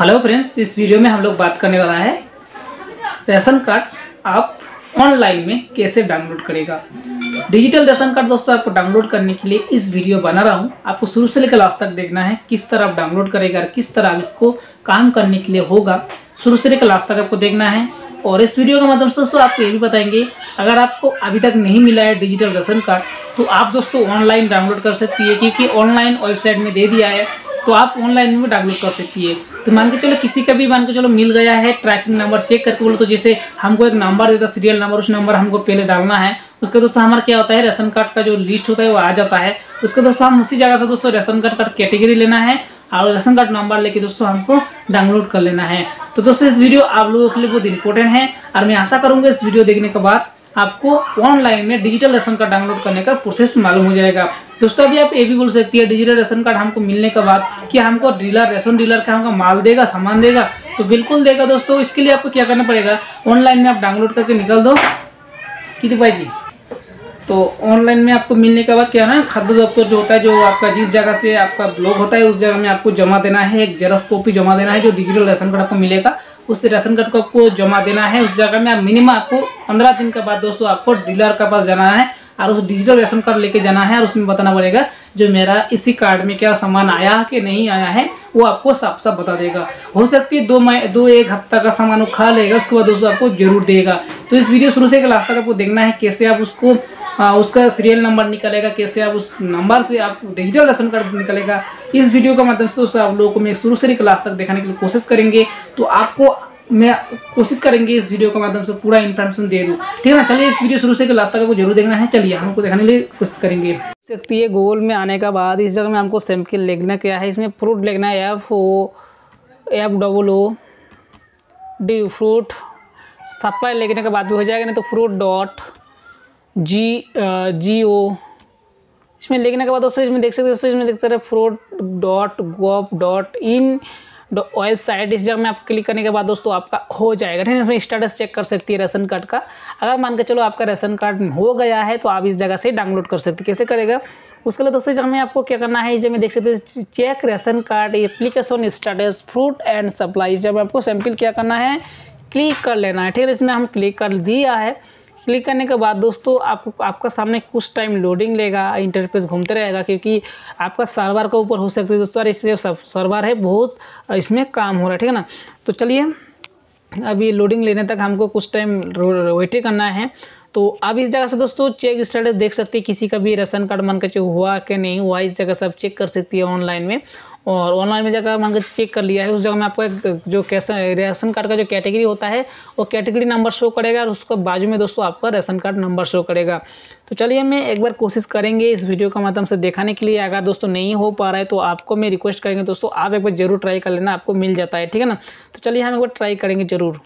Hello friends इस video में हम लोग बात करने वाला है राशन कार्ड आप ऑनलाइन में कैसे डाउनलोड करेगा? डिजिटल राशन कार्ड दोस्तों, आपको डाउनलोड करने के लिए इस वीडियो बना रहा हूँ। आपको शुरू से लेकर लास्ट तक देखना है किस तरह आप डाउनलोड करेगा, किस तरह आप इसको काम करने के लिए होगा। शुरू से लेकर लास्ट तक आपको देखना है। और इस वीडियो के माध्यम से दोस्तों, आपको ये भी बताएँगे, अगर आपको अभी तक नहीं मिला है डिजिटल राशन कार्ड तो आप दोस्तों ऑनलाइन डाउनलोड कर सकती है, क्योंकि ऑनलाइन वेबसाइट में दे दिया है। तो आप ऑनलाइन में डाउनलोड कर सकती है। तो मान के चलो किसी का भी, मान के चलो मिल गया है ट्रैकिंग नंबर चेक करके बोलो तो जैसे हमको एक नंबर देता सीरियल नंबर उस नंबर हमको पहले डालना है। उसके दोस्तों हमारा क्या होता है राशन कार्ड का जो लिस्ट होता है वो आ जाता है। उसके दोस्तों हम उसी जगह से दोस्तों राशन कार्ड का कैटेगरी लेना है और राशन कार्ड नंबर लेके दोस्तों हमको डाउनलोड कर लेना है। तो दोस्तों इस वीडियो आप लोगों के लिए बहुत इंपॉर्टेंट है और मैं आशा करूँगा इस वीडियो देखने के बाद आपको ऑनलाइन में डिजिटल राशन कार्ड डाउनलोड करने का प्रोसेस मालूम हो जाएगा। दोस्तों अभी आप ये भी बोल सकती है, डिजिटल राशन कार्ड हमको मिलने के बाद कि हमको डीलर, राशन डीलर का हमको माल देगा, सामान देगा तो बिल्कुल देगा दोस्तों। इसके लिए आपको क्या करना पड़ेगा? ऑनलाइन में आप डाउनलोड करके निकल दो। कितनी भाई जी तो ऑनलाइन में आपको मिलने के बाद क्या है ना, खाद्य दफ्तर जो होता है, जो आपका जिस जगह से आपका ब्लॉग होता है, उस जगह में आपको जमा देना है, एक जेरॉक्स कॉपी जमा देना है, जो डिजिटल राशन कार्ड आपको मिलेगा, उस राशन कार्ड को आपको जमा देना है। उस जगह में आप मिनिमम आपको पंद्रह दिन के बाद दोस्तों, आपको डीलर के पास जाना है। और उस डिजिटल राशन कार्ड लेके जाना है और उसमें बताना पड़ेगा जो मेरा इसी कार्ड में क्या सामान आया कि नहीं आया है वो आपको साफ़ साफ़ बता देगा। हो सकती है दो मई दो एक हफ़्ता का सामान वो खा लेगा उसके बाद दोस्तों आपको ज़रूर देगा। तो इस वीडियो शुरू से लास्ट तक आपको देखना है कैसे आप उसको आ, उसका सीरियल नंबर निकलेगा कैसे आप उस नंबर से आप डिजिटल राशन कार्ड निकलेगा। इस वीडियो का माध्यम से दोस्तों आप लोगों को मैं शुरू से क्लास तक दिखाने के कोशिश करेंगे। तो आपको मैं कोशिश करेंगे इस वीडियो के माध्यम से पूरा इन्फॉर्मेशन दे दूँ। ठीक है ना? चलिए इस वीडियो शुरू से लास्ट तक आपको ज़रूर देखना है। चलिए हमको देखने के लिए कोशिश करेंगे। सकती है गोल में आने के बाद इस जगह में हमको सैंपल लिखना क्या है। इसमें फ्रूट लिखना है। F O F double O D fruit supply लिखने के बाद भी हो जाएगा, नहीं तो फ्रूट डॉट जी जी ओ इसमें लिखने के बाद दोस्तों, इसमें देख सकते हैं, दोस्तों, इसमें देखते रहे fruit dot gov dot in oil side इस जगह में आप क्लिक करने के बाद दोस्तों आपका हो जाएगा। ठीक है इसमें स्टेटस चेक कर सकती है राशन कार्ड का। अगर मान के चलो आपका राशन कार्ड हो गया है तो आप इस जगह से डाउनलोड कर सकते कैसे करेगा? उसके लिए दोस्तों जगह में आपको क्या करना है इस जगह देख सकते हैं check ration card application status fruit and supply में आपको सैंपल क्या करना है क्लिक कर लेना है। ठीक है इसमें हम क्लिक कर दिया है क्लिक करने के बाद दोस्तों आपको, आपका सामने कुछ टाइम लोडिंग लेगा इंटरफेस घूमते रहेगा, क्योंकि आपका सर्वर के ऊपर हो सकता है दोस्तों। इसलिए सर्वर है, बहुत, इसमें काम हो रहा है, ठीक है ना? तो चलिए, अभी लोडिंग लेने तक हमको कुछ टाइम वेट करना है। तो अब इस जगह से दोस्तों चेक स्टेटस देख सकते हैं, किसी का भी राशन कार्ड मन कर हुआ कि नहीं हुआ, इस जगह से आप चेक कर सकती है ऑनलाइन में। और ऑनलाइन में जगह मान चेक कर लिया है। उस जगह में आपको एक, जो कैसा राशन कार्ड का जो कैटेगरी होता है, वो कैटेगरी नंबर शो करेगा और उसके बाजू में दोस्तों आपका राशन कार्ड नंबर शो करेगा। तो चलिए मैं एक बार कोशिश करेंगे इस वीडियो का माध्यम से दिखाने के लिए। अगर दोस्तों नहीं हो पा रहा है तो आपको मैं रिक्वेस्ट करेंगे दोस्तों, आप एक बार ज़रूर ट्राई कर लेना, आपको मिल जाता है, ठीक है ना? तो चलिए हम एक बार ट्राई करेंगे ज़रूर।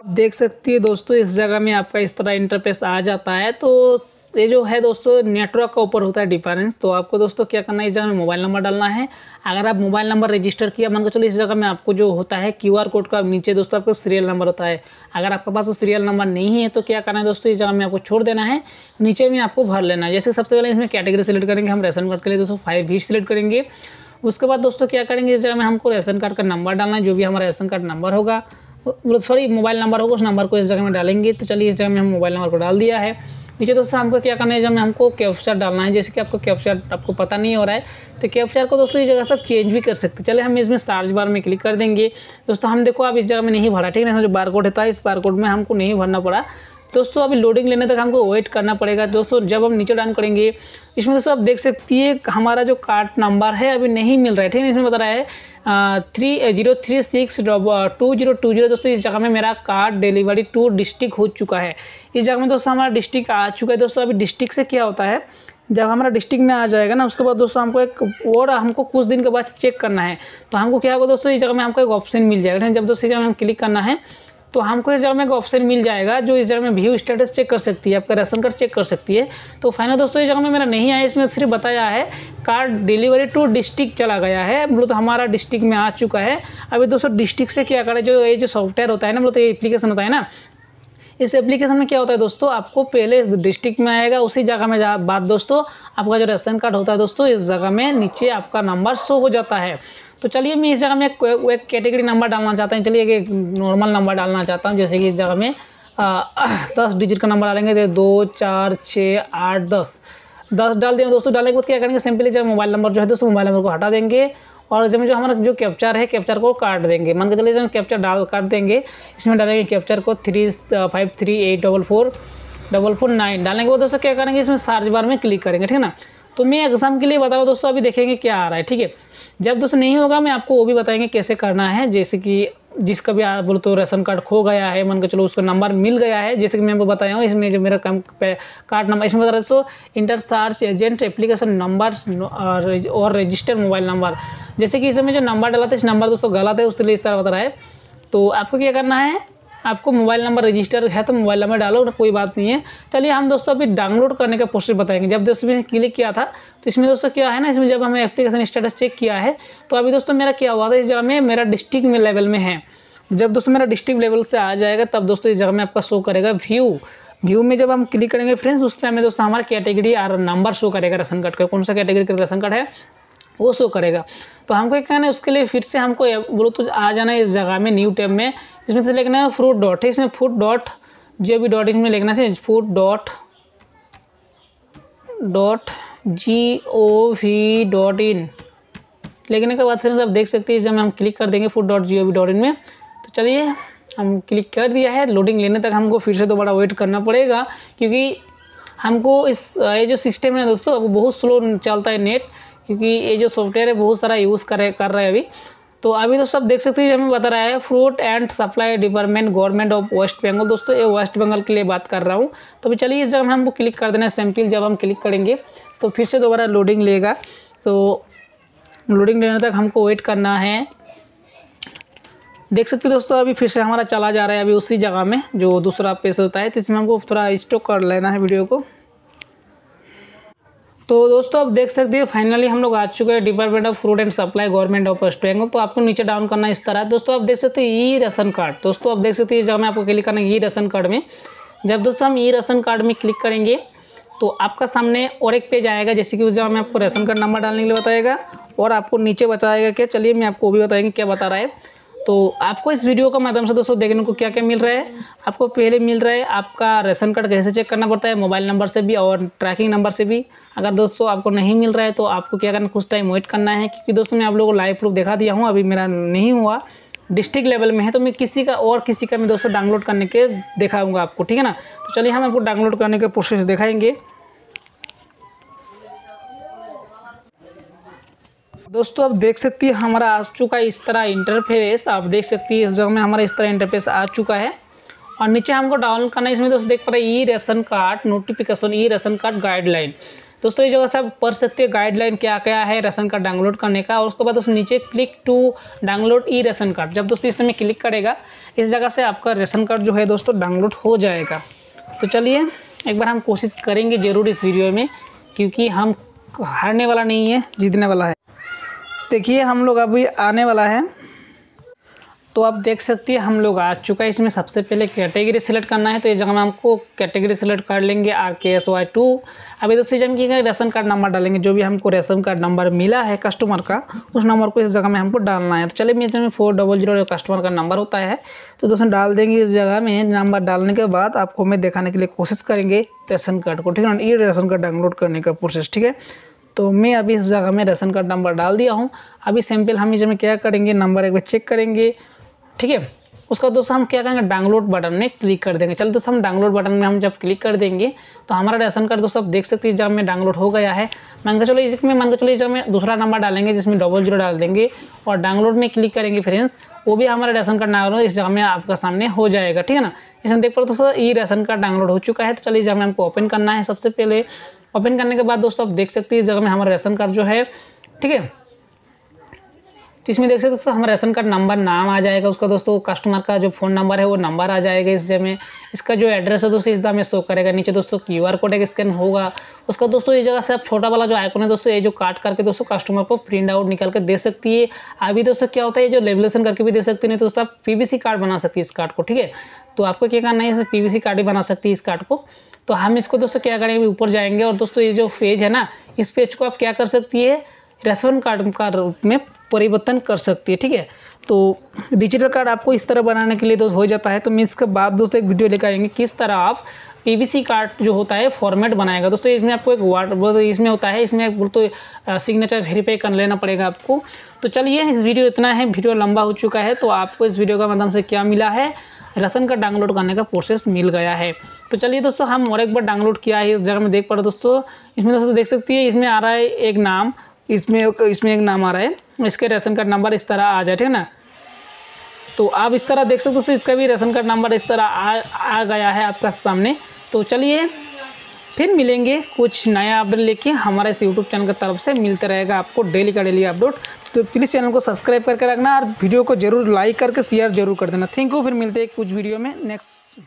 देख सकती है दोस्तों, इस जगह में आपका इस तरह इंटरफेस आ जाता है। तो ये जो है दोस्तों नेटवर्क का ऊपर होता है डिफरेंस तो आपको दोस्तों क्या करना है, इस जगह में मोबाइल नंबर डालना है। अगर आप मोबाइल नंबर रजिस्टर किया, मान के चलो इस जगह में आपको जो होता है क्यूआर कोड का नीचे दोस्तों आपका सीरियल नंबर होता है। अगर आपके पास वो सीरियल नंबर नहीं है तो क्या करना है दोस्तों, इस जगह में आपको छोड़ देना है। नीचे में आपको भर लेना है। जैसे सबसे पहले इसमें कैटेगरी सेलेक्ट करेंगे, हम राशन कार्ड के लिए दोस्तों फाइव भी सिलेक्ट करेंगे। उसके बाद दोस्तों क्या करेंगे, इस जगह में हमको राशन कार्ड का नंबर डालना है, जो भी हमारा राशन कार्ड नंबर होगा। सॉरी मोबाइल नंबर होगा, उस नंबर को इस जगह में डालेंगे। तो चलिए इस जगह में हम मोबाइल नंबर को डाल दिया है। नीचे दोस्तों हमको क्या करना है? जब हमको कैप्चर डालना है। जैसे कि आपको कैप्चर आपको पता नहीं हो रहा है तो कैप्चर को दोस्तों, इस जगह से आप चेंज भी कर सकते चले हम इसमें सर्च बार में क्लिक कर देंगे। दोस्तों, हम देखो, आप इस जगह में नहीं भरा, ठीक है ना? जो बार कोड होता है इस बार कोड में हमको नहीं भरना पड़ा। दोस्तों, अभी लोडिंग लेने तक हमको वेट करना पड़ेगा। दोस्तों, जब हम नीचे डाउन करेंगे, इसमें दोस्तों आप देख सकती है, हमारा जो कार्ड नंबर है अभी नहीं मिल रहा है, ठीक है? इसमें बता रहा है three zero three six two zero two zero दोस्तों, इस जगह में मेरा कार्ड डिलीवरी टू डिस्ट्रिक्ट हो चुका है। इस जगह में दोस्तों हमारा डिस्ट्रिक्ट आ चुका है। दोस्तों, अभी डिस्ट्रिक्ट से क्या होता है? जब हमारा डिस्ट्रिक्ट में आ जाएगा ना, उसके बाद दोस्तों हमको एक और, हमको कुछ दिन के बाद चेक करना है। तो हमको क्या होगा दोस्तों, इस जगह में हमको एक ऑप्शन मिल जाएगा जब दोस्तों इस जगह में हम क्लिक करना है तो हमको इस जगह में एक ऑप्शन मिल जाएगा जो इस जगह में व्यू स्टेटस चेक कर सकती है, आपका राशन कार्ड चेक कर सकती है। तो फाइनल दोस्तों, इस जगह में मेरा नहीं आया, इसमें सिर्फ़ बताया है कार्ड डिलीवरी टू डिस्ट्रिक्ट चला गया है। बोलो तो हमारा डिस्ट्रिक्ट में आ चुका है। अभी दोस्तों डिस्ट्रिक्ट से क्या करें? जो ये जो सॉफ्टवेयर होता है ना बोलो तो ये एप्लीकेशन होता है ना इस एप्लीकेशन में क्या होता है दोस्तों? आपको पहले डिस्ट्रिक्ट में आएगा उसी जगह में बात दोस्तों आपका जो राशन कार्ड होता है दोस्तों इस जगह में नीचे आपका नंबर शो हो जाता है। तो चलिए मैं इस जगह में एक, कैटेगरी नंबर डालना चाहता हूँ। चलिए एक नॉर्मल नंबर डालना चाहता हूँ जैसे कि इस जगह में दस डिजिट का नंबर डालेंगे तो दो चार छः आठ दस। दस डाल दिए दोस्तों डालने के बाद क्या करेंगे? सिंपली जब मोबाइल नंबर जो है दोस्तों मोबाइल नंबर को हटा देंगे और इसमें जो हमारा जो कैप्चर है कैप्चर को काट देंगे। मान के चलिए जो कैप्चर डाल, काट देंगे, इसमें डालेंगे कैप्चर को three five three eight double four double four nine डालेंगे बाद दोस्तों क्या करेंगे, इसमें सर्च बार में क्लिक करेंगे, ठीक है ना? तो मैं एग्ज़ाम के लिए बता रहा हूँ, दोस्तों, अभी देखेंगे क्या आ रहा है, ठीक है? जब दोस्तों नहीं होगा, मैं आपको वो भी बताएँगे कैसे करना है, जैसे कि जिसका भी बोलो तो राशन कार्ड खो गया है, मान के चलो उसका नंबर मिल गया है, जैसे कि मैं आपको बताया हूँ, इसमें जो मेरा कम कार्ड नंबर, इसमें बता रहे so enter search agent application number और रजिस्टर मोबाइल नंबर जैसे कि इसमें जो नंबर डाला था, इस नंबर दोस्तों गलत है, उसके लिए इस तरह बता रहा है। तो आपको क्या करना है आपको मोबाइल नंबर रजिस्टर है तो मोबाइल नंबर डालो कोई बात नहीं है। चलिए हम दोस्तों अभी डाउनलोड करने का प्रोसेस बताएँगे। जब दोस्तों मैंने क्लिक किया था तो इसमें दोस्तों क्या है ना, इसमें जब हमें एप्लीकेशन स्टेटस चेक किया है तो अभी दोस्तों मेरा क्या हुआ था, इस जगह में मेरा डिस्ट्रिक्ट में लेवल में है। जब दोस्तों मेरा डिस्ट्रिक्ट लेवल से आ जाएगा, तब दोस्तों इस जगह में आपका शो करेगा व्यू व्यू में जब हम क्लिक करेंगे फ्रेंड्स उस टाइम में दोस्तों हमारा कैटेगरी और नंबर शो करेगा, राशन कार्ड का। कौन सा कैटेगरी का राशन कार्ड है? वो शो करेगा। तो हमको क्या कहना है, उसके लिए फिर से हमको बोलो तो आ जाना है इस जगह में न्यू टैब में। इसमें से लिखना है फ्रूट डॉट है, इसमें फ़ूड डॉट जो भी डॉट इसमें लिखना है food dot dot G O V dot in लिखने के बाद फ्रेंड्स आप देख सकते हैं जब हम क्लिक कर देंगे food dot G O V dot in में। तो चलिए, हम क्लिक कर दिया है। लोडिंग लेने तक हमको फिर से दोबारा वेट करना पड़ेगा, क्योंकि हमको इस, ये जो सिस्टम है दोस्तों, अब बहुत स्लो चलता है नेट क्योंकि ये जो सॉफ्टवेयर है, बहुत सारा यूज़ कर कर रहे हैं अभी। तो अभी तो सब देख सकते हैं हमें बता रहा है fruit and supply department government of West Bengal दोस्तों, ये वेस्ट बंगाल के लिए बात कर रहा हूँ। तो अभी चलिए, इस जगह हमको क्लिक कर देना है सैंपल जब हम क्लिक करेंगे तो फिर से दोबारा लोडिंग लेगा। तो लोडिंग लेने तक हमको वेट करना है। देख सकते दोस्तों, अभी फिर से हमारा चला जा रहा है अभी उसी जगह में, जो दूसरा पेज होता है। तो इसमें हमको थोड़ा स्टॉक कर लेना है वीडियो को। तो दोस्तों, आप देख सकते हैं फाइनली हम लोग आ चुके हैं department of fruit and supply government of West Bengal तो आपको नीचे डाउन करना इस तरह। दोस्तों, आप देख सकते हैं, ई राशन कार्ड। दोस्तों, आप देख सकते हैं जब मैं आपको क्लिक करना है, ई राशन कार्ड में। जब दोस्तों हम ई राशन कार्ड में क्लिक करेंगे तो आपका सामने और एक पेज आएगा, जैसे कि उस जगह में आपको राशन कार्ड नंबर डालने के लिए बताएगा, और आपको नीचे बताएगा क्या। चलिए, मैं आपको वो भी बताएँगे क्या बता रहा है। तो आपको इस वीडियो के माध्यम से दोस्तों देखने को क्या क्या मिल रहा है? आपको पहले मिल रहा है आपका राशन कार्ड कैसे चेक करना पड़ता है मोबाइल नंबर से भी और ट्रैकिंग नंबर से भी। अगर दोस्तों आपको नहीं मिल रहा है तो आपको क्या करना कुछ टाइम वेट करना है, क्योंकि दोस्तों मैं आप लोगों को लाइव प्रूफ दिखा दिया हूँ, अभी मेरा नहीं हुआ। डिस्ट्रिक्ट लेवल में है तो मैं किसी का और किसी का मैं दोस्तों डाउनलोड करने के दिखाऊँगा आपको, ठीक है ना? तो चलिए हम आपको डाउनलोड करने के प्रोसेस दिखाएँगे। दोस्तों, आप देख सकती है, हमारा आ चुका है इस तरह इंटरफेस आप देख सकती है, इस जगह में हमारा इस तरह इंटरफेस आ चुका है। और नीचे हमको डाउनलोड करना है, इसमें दोस्तों देख पा रहे e ration card notification e ration card guideline दोस्तों ये जगह से आप पढ़ सकते हैं गाइडलाइन क्या क्या है राशन कार्ड डाउनलोड करने का। और उसके बाद दोस्तों नीचे click to download e ration card जब दोस्तों इसमें क्लिक करेगा, इस जगह से आपका राशन कार्ड जो है दोस्तों डाउनलोड हो जाएगा। तो चलिए, एक बार हम कोशिश करेंगे ज़रूर इस वीडियो में, क्योंकि हम हारने वाला नहीं है, जीतने वाला है। देखिए, हम लोग अभी आने वाला है। तो आप देख सकती है, हम लोग आ चुका है। इसमें सबसे पहले कैटेगरी सेलेक्ट करना है। तो इस जगह में हमको कैटेगरी सेलेक्ट कर लेंगे आर के एस वाई टू अभी दोस्तों जब की राशन कार्ड नंबर डालेंगे, जो भी हमको राशन कार्ड नंबर मिला है कस्टमर का, उस नंबर को इस जगह में हमको डालना है। तो चलिए, मेरे में फोर डबल ज़ीरो कस्टमर का नंबर होता है तो दोस्तों डाल देंगे इस जगह में। नंबर डालने के बाद आपको हमें दिखाने के लिए कोशिश करेंगे राशन कार्ड को, ठीक है ना? ये राशन कार्ड डाउनलोड करने का प्रोसेस ठीक है? तो मैं अभी इस जगह में राशन कार्ड नंबर डाल दिया हूँ। अभी सैंपल हम इसमें क्या करेंगे, नंबर एक बार चेक करेंगे, ठीक है? उसका दोस्तों हम क्या करेंगे डाउनलोड बटन में क्लिक कर देंगे। चलो दोस्तों, हम डाउनलोड बटन में हम जब क्लिक कर देंगे तो हमारा राशन कार्ड दोस्तों आप देख सकते हैं जब में डाउनलोड हो गया है। मान के चलो इसमें मान के चलो इस में दूसरा नंबर डालेंगे, जिसमें डबल ज़ीरो डाल देंगे और डाउनलोड में क्लिक करेंगे फ्रेंड्स वो भी हमारा राशन कार्ड डाउनलोड इस जगह में आपका सामने हो जाएगा, ठीक है ना? इसमें देख पा दोस्तों ई राशन कार्ड डाउनलोड हो चुका है तो चलिए इस जगह में हमको ओपन करना है सबसे पहले। ओपन करने के बाद दोस्तों आप देख सकते हैं इस जगह में हमारा राशन कार्ड जो है, ठीक है? तो इसमें देख सकते दोस्तों हमारा राशन कार्ड नंबर, नाम आ जाएगा, उसका दोस्तों कस्टमर का जो फ़ोन नंबर है, वो नंबर आ जाएगा इस में। इसका जो एड्रेस है दोस्तों, इस दाम में शो करेगा। नीचे दोस्तों क्यू आर कोड एक स्कैन होगा। उसका दोस्तों ये जगह से आप छोटा वाला जो आइकन है दोस्तों, ये जो काट करके दोस्तों कस्टमर को प्रिंट आउट निकाल कर दे सकती है। अभी दोस्तों क्या होता है जो लेवलेशन करके भी दे सकते हैं तो दोस्तों आप पीवीसी कार्ड बना सकती है इस कार्ड को, ठीक है? तो आपको क्या करना है पीवीसी कार्ड ही बना सकती है इस कार्ड को। तो हम इसको दोस्तों क्या करेंगे ऊपर जाएँगे और दोस्तों ये जो पेज है ना, इस पेज को आप क्या कर सकती है, रेशन कार्ड का रूप में परिवर्तन कर सकती है, ठीक है? तो डिजिटल कार्ड आपको इस तरह बनाने के लिए दोस्त हो जाता है तो मैं इसके बाद दोस्तों एक वीडियो लेकर आएँगे किस तरह आप पीवीसी कार्ड जो होता है फॉर्मेट बनाएगा। दोस्तों, इसमें आपको एक वाट इसमें होता है, इसमें बोल तो सिग्नेचर वेरीफाई कर लेना पड़ेगा आपको। तो चलिए, इस वीडियो इतना है वीडियो लंबा हो चुका है तो आपको इस वीडियो का माध्यम से क्या मिला है? राशन कार्ड डाउनलोड करने का प्रोसेस मिल गया है। तो चलिए दोस्तों, हम और एक बार डाउनलोड किया है, इस जगह में देख पा रहे दोस्तों, इसमें दोस्तों देख सकती है, इसमें आ रहा है एक नाम इसमें इसमें एक नाम आ रहा है। इसके राशन कार्ड नंबर इस तरह आ जाए ठीक है ना? तो आप इस तरह देख सकते हो इसका भी राशन कार्ड नंबर इस तरह आ, आ गया है आपका सामने। तो चलिए फिर मिलेंगे कुछ नया अपडेट लेके हमारे इस यूट्यूब चैनल की तरफ़ से। मिलते रहेगा आपको डेली का डेली अपडेट तो प्लीज़ चैनल को सब्सक्राइब करके रखना और वीडियो को ज़रूर लाइक करके शेयर ज़रूर कर देना। थैंक यू फिर मिलते हैं कुछ वीडियो में। नेक्स्ट